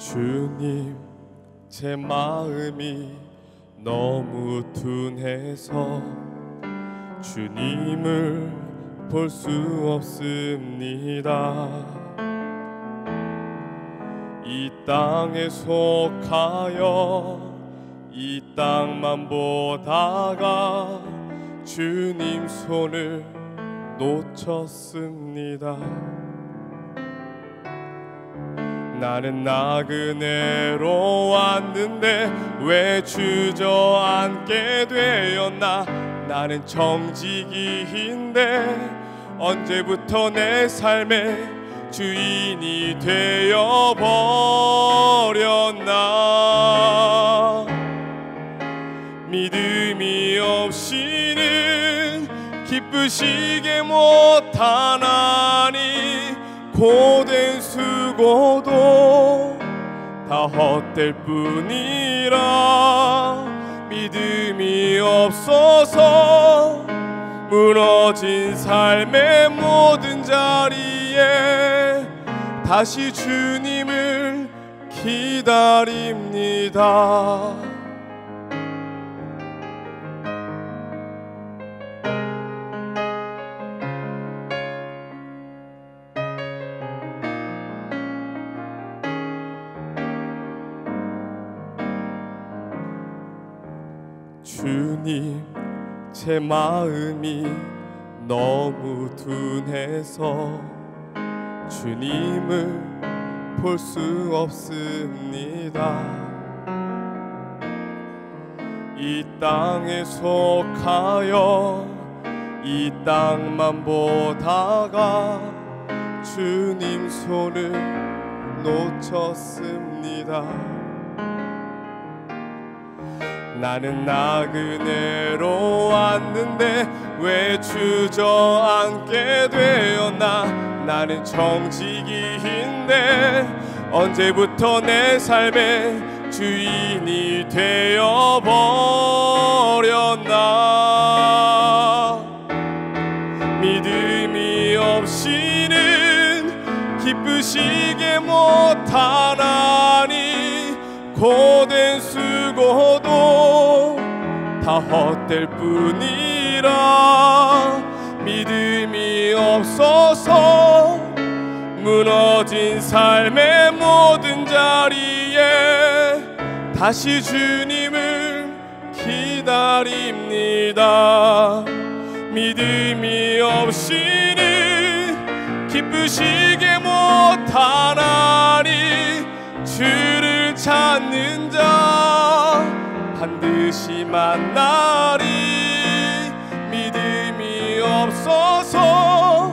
주님 제 마음이 너무 둔해서 주님을 볼 수 없습니다. 이 땅에 속하여 이 땅만 보다가 주님 손을 놓쳤습니다 나는 나그네로 왔는데 왜 주저앉게 되었나? 나는 정직이인데 언제부터 내 삶의 주인이 되어 버렸나? 믿음이 없이는 기쁘시게 못하나니 고된 수고도 다 헛될 뿐이라 믿음이 없어서 무너진 삶의 모든 자리에 다시 주님을 기다립니다. 주님 제 마음이 너무 둔해서 주님을 볼 수 없습니다. 이 땅에 속하여 이 땅만 보다가 주님 손을 놓쳤습니다 나는 나그네로 왔는데 왜 주저앉게 되었나? 나는 정직이인데 언제부터 내 삶의 주인이 되어 버렸나? 믿음이 없이는 기쁘시게 못하나니 고된 수고도 다 헛될 뿐이라 믿음이 없어서 무너진 삶의 모든 자리에 다시 주님을 기다립니다. 믿음이 없이는 기쁘시게 못하나니 주를 찾는 자 반드시 만나리 믿음이 없어서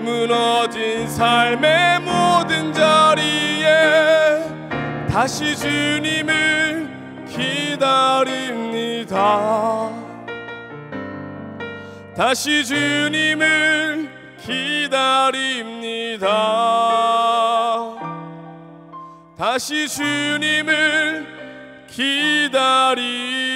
무너진 삶의 모든 자리에 다시 주님을 기다립니다. 다시 주님을 기다립니다. 다시 주님을 기다립니다.